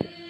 Yeah.